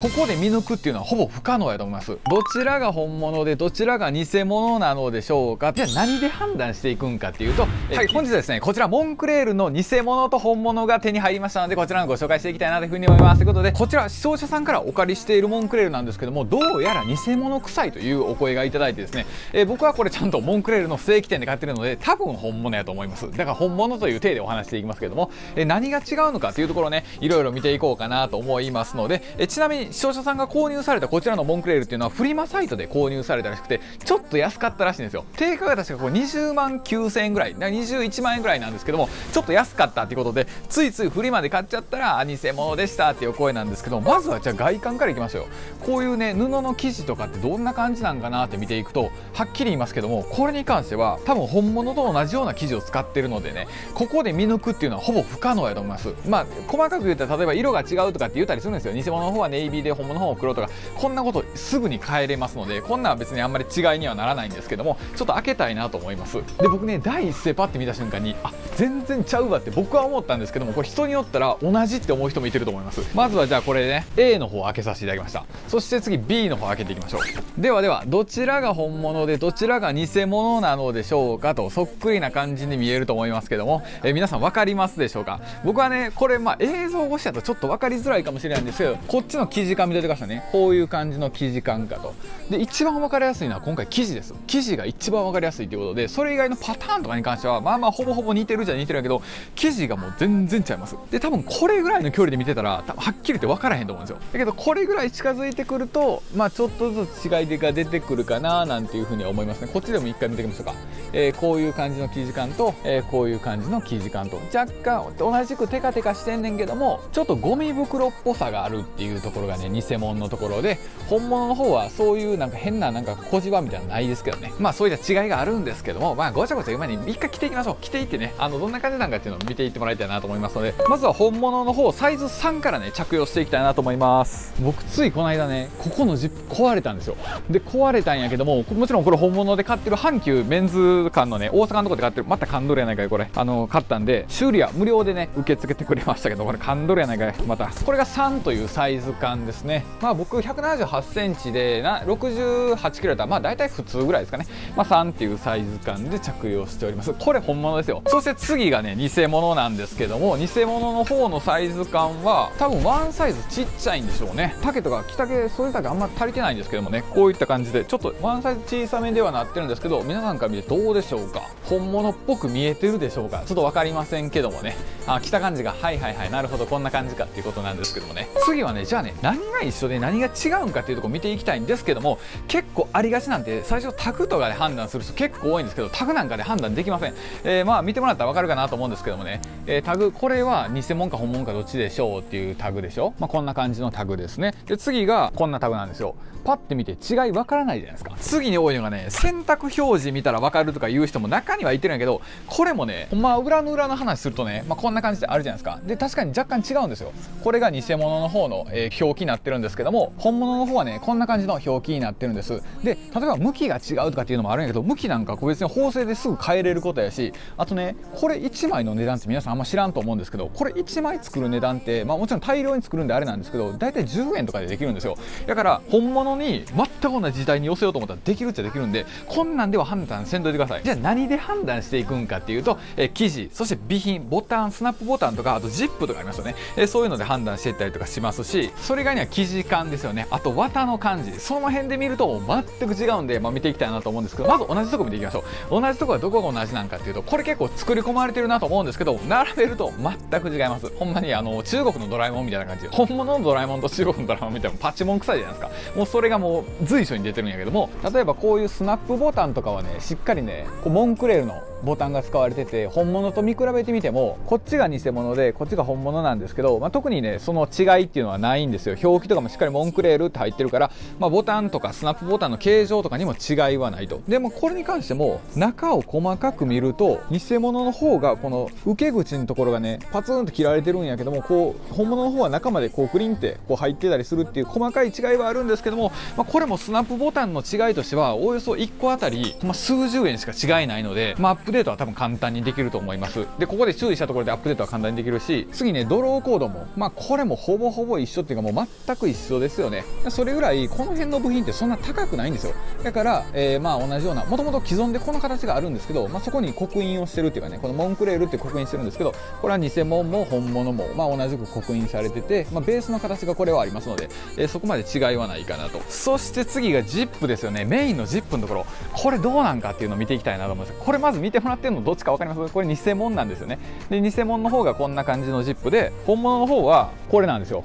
ここで見抜くっていうのはほぼ不可能やと思います。どちらが本物でどちらが偽物なのでしょうか？じゃあ何で判断していくんかっていうと、はい、本日はですね、こちらモンクレールの偽物と本物が手に入りましたので、こちらのご紹介していきたいなというふうに思います。ということで、こちら視聴者さんからお借りしているモンクレールなんですけども、どうやら偽物臭いというお声がいただいてですね、えー、僕はこれちゃんとモンクレールの正規店で買ってるので、多分本物やと思います。だから本物という体でお話していきますけども、えー、何が違うのかというところをね、いろいろ見ていこうかなと思いますので、えー、ちなみに視聴者さんが購入されたこちらのモンクレールっていうのはフリマサイトで購入されたらしくてちょっと安かったらしいんですよ。定価が確かこう20万9000円ぐらい21万円ぐらいなんですけどもちょっと安かったっていうことでついついフリマで買っちゃったら偽物でしたっていう声なんですけどまずはじゃあ外観からいきましょう。こういうね布の生地とかってどんな感じなんかなって見ていくとはっきり言いますけどもこれに関しては多分本物と同じような生地を使ってるのでねここで見抜くっていうのはほぼ不可能やと思います。まあ細かく言ったら例えば色が違うとかって言ったりするんですよ。偽物の方はネイビーで本物の方は黒とかこんなことすぐに変えれますのでこんなんは別にあんまり違いにはならないんですけどもちょっと開けたいなと思います。で僕ね第一声パッて見た瞬間にあ全然ちゃうわって僕は思ったんですけどもこれ人によったら同じって思う人もいてると思います。まずはじゃあこれね A の方を開けさせていただきました。そして次 B の方開けていきましょう。ではではどちらが本物でどちらが偽物なのでしょうかとそっくりな感じに見えると思いますけども、え皆さん分かりますでしょうか？僕はねこれまあ映像越しだとちょっと分かりづらいかもしれないんですけどこっちの生地感見ててくださいね。こういう感じの生地感かと。で一番分かりやすいのは今回生地です生地が一番分かりやすいということでそれ以外のパターンとかに関してはまあまあほぼほぼ似てるじゃ似てるんやけど生地がもう全然違います。で多分これぐらいの距離で見てたら多分はっきり言って分からへんと思うんですよ。だけどこれぐらい近づいてくるとまあちょっとずつ違いが出てくるかななんていうふうには思いますね。こっちでも一回見てみましょうか、えー、こういう感じの生地感と、えー、こういう感じの生地感と。若干同じくテカテカしてんねんけどもちょっとゴミ袋っぽさがあるっていうところがね偽物のところで本物の方はそういうなんか変ななんか小じわみたいなのないですけどね。まあそういった違いがあるんですけどもまあごちゃごちゃ言う前に一回着ていきましょう。着ていってねあのどんな感じなんかっていうのを見ていってもらいたいなと思いますのでまずは本物の方サイズ3からね着用していきたいなと思います。僕ついこの間ねここのジップ壊れたんですよ。で壊れたんやけどももちろんこれ本物で買ってる阪急メンズ館のね大阪のとこで買ってるまたカンドルやないかいこれ。あの買ったんで修理は無料でね受け付けてくれましたけどこれカンドルやないかい。またこれが3というサイズ感ですね。まあ僕1 7 8センチで68キロだったらまあ大体普通ぐらいですかね。まあ3っていうサイズ感で着用しております。これ本物ですよ。そして次がね偽物なんですけども偽物の方のサイズ感は多分ワンサイズちっちゃいんでしょうね。丈とか着丈そういう丈あんま足りてないんですけどもね。こういった感じでちょっとワンサイズ小さめではなってるんですけど皆さんから見てどうでしょうか？本物っぽく見えてるでしょうか？ちょっと分かりませんけどもね。あ着た感じがはいはいはいなるほどこんな感じかっていうことなんですけどもね。次はねじゃあね何が一緒で何が違うんかっていうとこ見ていきたいんですけども結構ありがちなんで最初タグとかで判断する人結構多いんですけどタグなんかで判断できません、えー、まあ見てもらったら分かるかなと思うんですけどもね、えー、タグこれは偽物か本物かどっちでしょうっていうタグでしょ、まあ、こんな感じのタグですね。で次がこんなタグなんですよ。パッて見て違い分からないじゃないですか。次に多いのがね選択表示見たら分かるとか言う人も中にはいてるんやけどこれもねまあ裏の裏の話するとね、まあ、こんな感じであるじゃないですか。で確かに若干違うんですよ。これが偽物の方の、えー、表記なってるんですけども本物の方はねこんな感じの表記になってるんです。で例えば向きが違うとかっていうのもあるんやけど向きなんか個別に縫製ですぐ変えれることやしあとねこれ1枚の値段って皆さんあんま知らんと思うんですけどこれ1枚作る値段って、まあ、もちろん大量に作るんであれなんですけど大体10円とかでできるんですよ。だから本物に全く同じ時代に寄せようと思ったらできるっちゃできるんでこんなんでは判断せんといてください。じゃあ何で判断していくんかっていうと、え生地そして備品ボタンスナップボタンとかあとジップとかありますよね、えそういうので判断していったりとかしますしそれ以外には生地感ですよね。あと綿の感じ。その辺で見ると全く違うんで、まあ、見ていきたいなと思うんですけどまず同じとこ見ていきましょう。同じとこはどこが同じなんかっていうとこれ結構作り込まれてるなと思うんですけど並べると全く違います。ほんまにあの中国のドラえもんみたいな感じ。本物のドラえもんと中国のドラえもんみたいなパチモン臭いじゃないですか。もうそれがもう随所に出てるんやけども例えばこういうスナップボタンとかはねしっかりねこうモンクレールのボタンが使われてて本物と見比べてみてもこっちが偽物でこっちが本物なんですけど、まあ、特にねその違いっていうのはないんですよ。表記とかもしっかりモンクレールって入ってるから、まあ、ボタンとかスナップボタンの形状とかにも違いはないと。でもこれに関しても中を細かく見ると偽物の方がこの受け口のところがねパツンと切られてるんやけどもこう本物の方は中までこうクリンってこう入ってたりするっていう細かい違いはあるんですけども、まあ、これもスナップボタンの違いとしてはおよそ1個あたり、まあ、数十円しか違いないので、まあ、プデートは多分簡単にできると思います。でここで注意したところでアップデートは簡単にできるし次ねドローコードもまあこれもほぼほぼ一緒っていうかもう全く一緒ですよね。それぐらいこの辺の部品ってそんな高くないんですよ。だから、えー、まあ同じようなもともと既存でこの形があるんですけど、まあ、そこに刻印をしてるっていうかねこのモンクレールって刻印してるんですけどこれは偽物も本物も、まあ、同じく刻印されてて、まあ、ベースの形がこれはありますので、えー、そこまで違いはないかなと。そして次が ZIP ですよね。メインの ZIP のところ。これどうなんかっていうのを見ていきたいなと思います。これまず見てもらってるのどっちか分かります？これ偽物なんですよね。で偽物の方がこんな感じの ZIP で本物の方はこれなんですよ。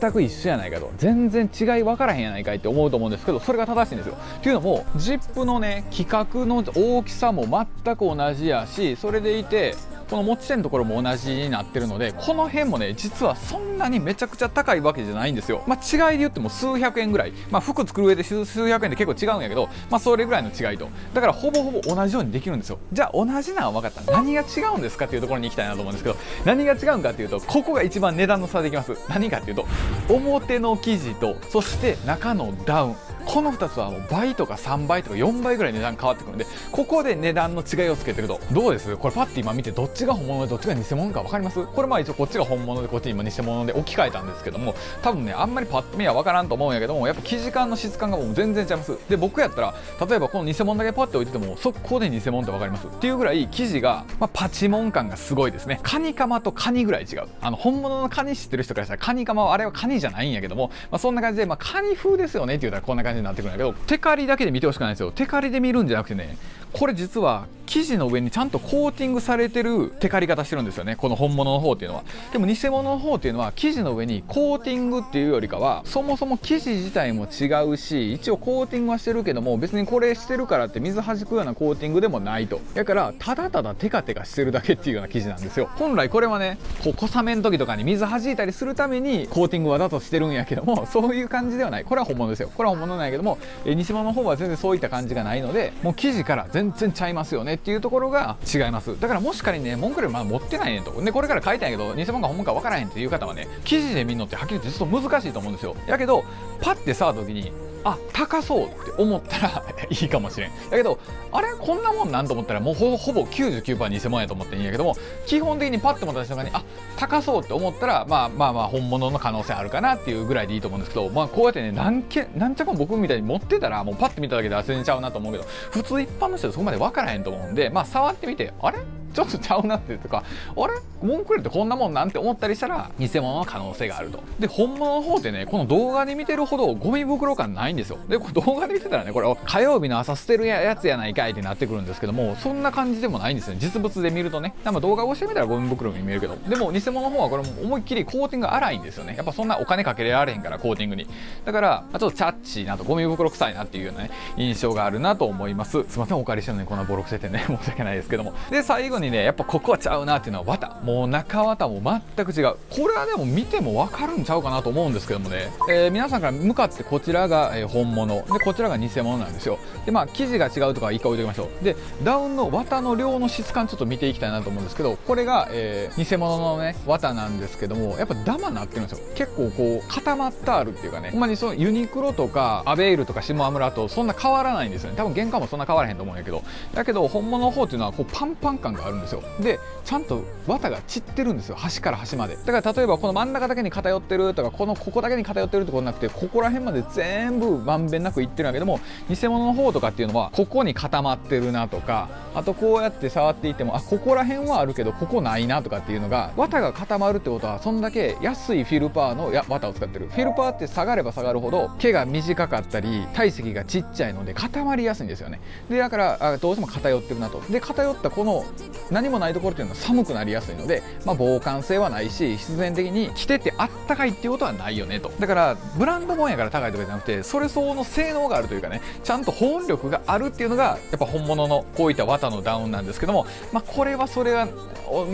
全一緒やないかと。全然違い分からへんやないかいって思うと思うんですけどそれが正しいんですよ。っていうのも ZIP のね規格の大きさも全く同じやしそれでいてこの持ち手のところも同じになってるのでこの辺もね実はそんなにめちゃくちゃ高いわけじゃないんですよ。まあ違いで言っても数百円ぐらい。まあ服作る上で数百円で結構違うんやけどまあそれぐらいの違いと。だからほぼほぼ同じようにできるんですよ。じゃあ同じなのは分かった。何が違うんですかっていうところに行きたいなと思うんですけど何が違うんかっていうとここが一番値段の差できます。何かっていうと表の生地とそして中のダウン。この2つはもう倍とか3倍とか4倍ぐらい値段変わってくるんでここで値段の違いをつけてると。どうです？これパッて今見てどっちが本物でどっちが偽物か分かります？これまあ一応こっちが本物でこっち今偽物で置き換えたんですけども多分ねあんまりパッと見は分からんと思うんやけどもやっぱ生地感の質感がもう全然違います。で僕やったら例えばこの偽物だけパッて置いてても速攻で偽物って分かります？っていうぐらい生地が、まあ、パチモン感がすごいですね。カニカマとカニぐらい違う。あの本物のカニ知ってる人からしたらカニカマはあれはカニじゃないんやけども、まあ、そんな感じで、まあ、カニ風ですよねって言ったらこんな感じになってくるんだけどテカリだけで見てほしくないんですよ。テカリで見るんじゃなくてねこれ実は生地の上にちゃんとコーティングされてるテカリ方してるんですよね。この本物の方っていうのは。でも偽物の方っていうのは生地の上にコーティングっていうよりかはそもそも生地自体も違うし一応コーティングはしてるけども別にこれしてるからって水弾くようなコーティングでもないと。だからただただテカテカしてるだけっていうような生地なんですよ。本来これはねこう小雨の時とかに水弾いたりするためにコーティングはだとしてるんやけどもそういう感じではない。これは本物ですよ。これは本物なんやけどもえ偽物の方は全然そういった感じがないのでもう生地から全然ちゃいますよねっていうところが違います。だからもし仮にねモンクレールまだ持ってないねんと。でこれから書いたんやけど偽物か本物か分からへんっていう方はね記事で見るのってはっきり言ってちょっと難しいと思うんですよ。やけどパッて触った時にあ高そうって思ったら いいかもしれん。だけどあれこんなもんなんと思ったらもうほほぼ99%偽物やと思っていいんやけども基本的にパッと思った瞬間にあ高そうって思ったらまあまあまあ本物の可能性あるかなっていうぐらいでいいと思うんですけどまあこうやってね何件何着も僕みたいに持ってたらもうパッと見ただけで忘れちゃうなと思うけど普通一般の人はそこまで分からへんと思うんでまあ触ってみてあれ？ちょっとちゃうなってとかあれ？モンクレってこんなもんなんて思ったりしたら偽物の可能性があると。で本物の方ってねこの動画で見てるほどゴミ袋感ないんですよ。で動画で見てたらねこれ火曜日の朝捨てるやつやないかいってなってくるんですけどもそんな感じでもないんですよ。実物で見るとねま動画をしてみたらゴミ袋に見えるけど。でも偽物の方はこれも思いっきりコーティング荒いんですよね。やっぱそんなお金かけられへんからコーティングに。だからちょっとチャッチーなとゴミ袋臭いなっていうようなね印象があるなと思います。すいませんお借りしてるのにこんなボロクセてね申し訳ないですけども。で最後にねやっぱここはちゃうなっていうのは綿もう中綿も全く違う。これはでも見ても分かるんちゃうかなと思うんですけどもね、えー、皆さんから向かってこちらが、本物。でこちらが偽物なんですよ。でまあ生地が違うとか一回置いておきましょう。でダウンの綿の量の質感ちょっと見ていきたいなと思うんですけどこれが、えー、偽物のね綿なんですけどもやっぱダマなってるんですよ。結構こう固まったあるっていうかね。ほんまにそのユニクロとかアベイルとか下アムラとそんな変わらないんですよね。多分原価もそんな変わらへんと思うんやけど。だけど本物の方っていうのはこうパンパン感があるるんですよ。でちゃんと綿が散ってるんですよ。端から端まで。だから例えばこの真ん中だけに偏ってるとかこのここだけに偏ってるってことなくてここら辺まで全部まんべんなくいってるんだけども偽物の方とかっていうのはここに固まってるなとかあとこうやって触っていてもあここら辺はあるけどここないなとかっていうのが綿が固まるってことはそんだけ安いフィルパーのや綿を使ってる。フィルパーって下がれば下がるほど毛が短かったり体積がちっちゃいので固まりやすいんですよね。でだからどうしても偏ってるなと。で偏ったこの何もないところっていうのは寒くなりやすいので、まあ、防寒性はないし必然的に着ててあったかいっていうことはないよねと。だからブランドもんやから高いとかじゃなくてそれ相応の性能があるというかねちゃんと保温力があるっていうのがやっぱ本物のこういった綿のダウンなんですけども、まあ、これはそれは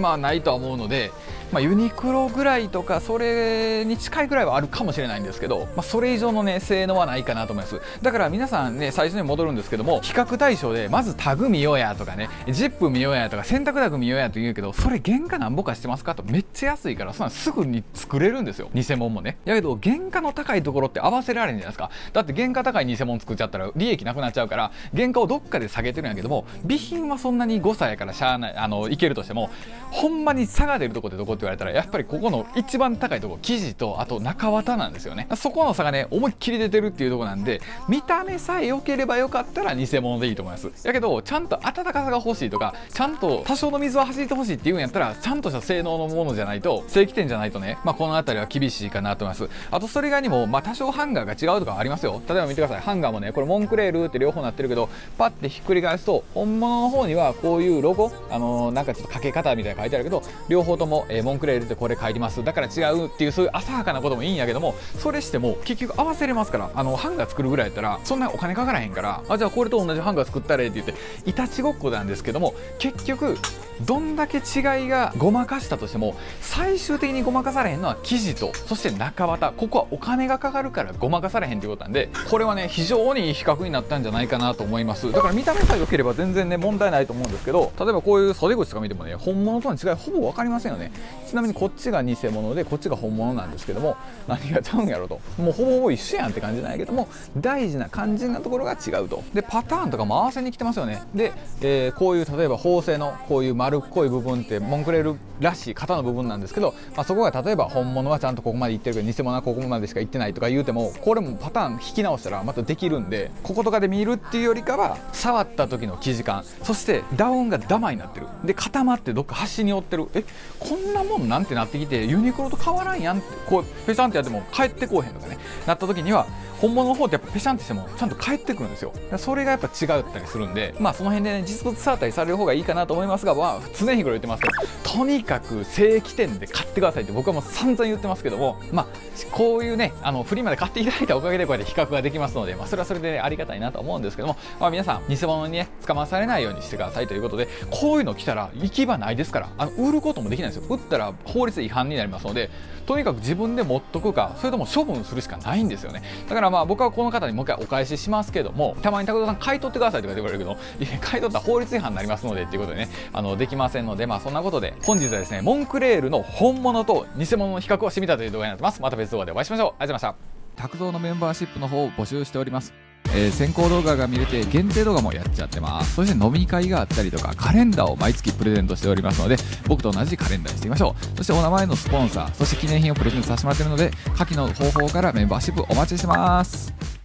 まあないとは思うのでまあ、ユニクロぐらいとかそれに近いぐらいはあるかもしれないんですけど、まあ、それ以上のね性能はないかなと思います。だから皆さんね最初に戻るんですけども比較対象でまずタグ見ようやとかねジップ見ようやとか洗洗濯ダ見ようやと言うけどそれ原価なんぼかしてますかとめっちゃ安いからそんなすぐに作れるんですよ。偽物もね。やけど原価の高いところって合わせられるんじゃないですか。だって原価高い偽物作っちゃったら利益なくなっちゃうから原価をどっかで下げてるんやけども備品はそんなに誤差やからしゃあないあのいけるとしてもほんまに差が出るとこってどこって言われたらやっぱりここの一番高いとこ生地とあと中綿なんですよね。そこの差がね思いっきり出てるっていうとこなんで見た目さえ良ければよかったら偽物でいいと思います。やけどちゃんと温かさが欲しいとかちゃんと多少の水は走ってほしいっていうんやったらちゃんとした性能のものじゃないと正規店じゃないとね、まあ、この辺りは厳しいかなと思います。あとそれ以外にも、まあ、多少ハンガーが違うとかありますよ。例えば見てください。ハンガーもねこれモンクレールって両方なってるけどパッてひっくり返すと本物の方にはこういうロゴあのー、なんかちょっとかけ方みたいな書いてあるけど両方とも、えー、モンクレールってこれ書いてます。だから違うっていうそういう浅はかなこともいいんやけどもそれしても結局合わせれますからあのハンガー作るぐらいやったらそんなお金かからへんからあじゃあこれと同じハンガー作ったらえって言っていたちごっこなんですけども結局どんだけ違いがごまかしたとしても最終的にごまかされへんのは生地とそして中綿ここはお金がかかるからごまかされへんということなんでこれはね非常にいい比較になったんじゃないかなと思います。だから見た目さえ良ければ全然ね問題ないと思うんですけど例えばこういう袖口とか見てもね本物との違いほぼ分かりませんよね。ちなみにこっちが偽物でこっちが本物なんですけども何がちゃうんやろと。もうほぼほぼ一緒やんって感じなんやけども大事な肝心なところが違うと。でパターンとかも合わせに来てますよね。で、えー、こういう例えば縫製のこういう丸っこい部分ってモンクレールらしい型の部分なんですけど、まあ、そこが例えば本物はちゃんとここまでいってるけど偽物はここまでしかいってないとか言うてもこれもパターン引き直したらまたできるんでこことかで見るっていうよりかは触った時の生地感そしてダウンがダマになってる。で固まってどっか端に寄ってる。えこんなもんなんてなってきてユニクロと変わらんやんって。こうペシャンってやっても帰ってこうへんとかね。なった時には本物の方ってやっぱペシャンってしてもちゃんと返ってくるんですよ。それがやっぱ違ったりするんでまあその辺でね実物触ったりされる方がいいかなと思いますいますがまあ常日頃言ってますけどとにかく正規店で買ってくださいって僕はもう散々言ってますけどもまあこういうねあのフリーまで買っていただいたおかげでこうやって比較ができますので、まあ、それはそれで、ね、ありがたいなと思うんですけども、まあ、皆さん偽物にね捕まされないようにしてくださいということでこういうの来たら行き場ないですからあの売ることもできないんですよ。売ったら法律違反になりますのでとにかく自分で持っとくかそれとも処分するしかないんですよね。だからまあ僕はこの方にもう一回お返ししますけどもたまに高田さん買い取ってくださいとか言われるけど買い取ったら法律違反になりますのでっていうことでねあのできませんのでまあそんなことで本日はですねモンクレールの本物と偽物の比較をしてみたという動画になってます。また別動画でお会いしましょう。ありがとうございました。拓造のメンバーシップの方を募集しております。えー、先行動画が見れて限定動画もやっちゃってます。そして飲み会があったりとかカレンダーを毎月プレゼントしておりますので僕と同じカレンダーにしてみましょう。そしてお名前のスポンサーそして記念品をプレゼントさせてもらってるので下記の方法からメンバーシップお待ちしてます。